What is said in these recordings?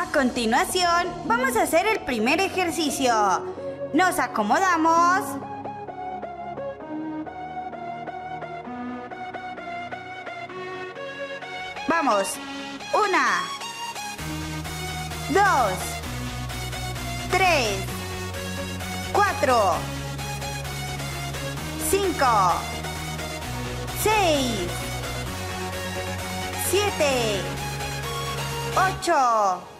A continuación, vamos a hacer el primer ejercicio. Nos acomodamos. Vamos. Una. Dos. Tres. Cuatro. Cinco. Seis. Siete. Ocho.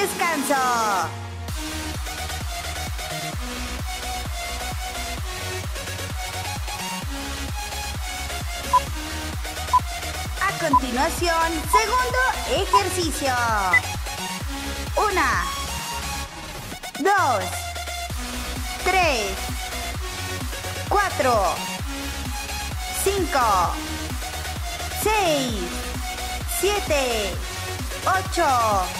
descanso. A continuación, segundo ejercicio. Una, dos, tres, cuatro, cinco, seis, siete, ocho,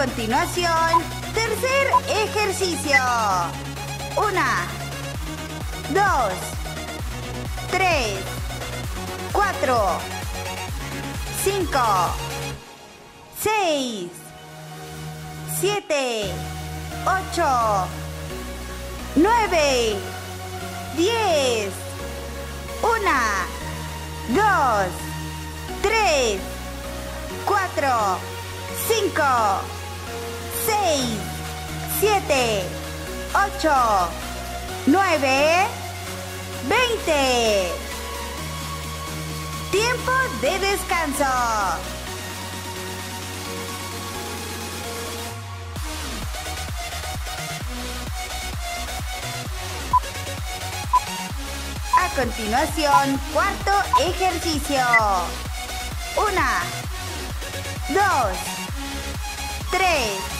Continuación, tercer ejercicio. Una, dos, tres, cuatro, cinco, seis, siete, ocho, nueve, diez. Una, dos, tres, cuatro, cinco, seis, siete, ocho, nueve, veinte. Tiempo de descanso. A continuación, cuarto ejercicio. Una, dos, tres,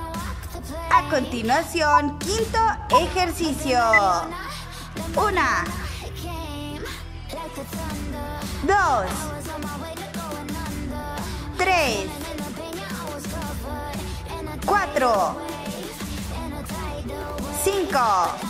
walk the plank. A continuación, quinto ejercicio. Una, dos, tres, And in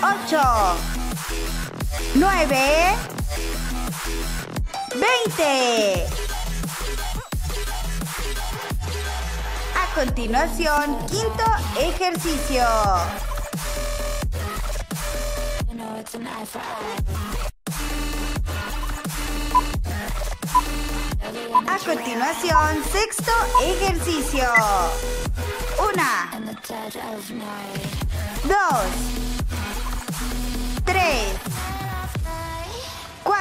8, 9, 20. A continuación, quinto ejercicio. A continuación, sexto ejercicio. Una. Dos.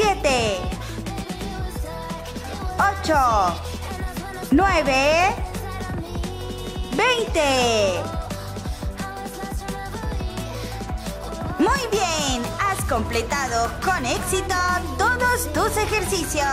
7, 8, 9, 20. Muy bien, has completado con éxito todos tus ejercicios.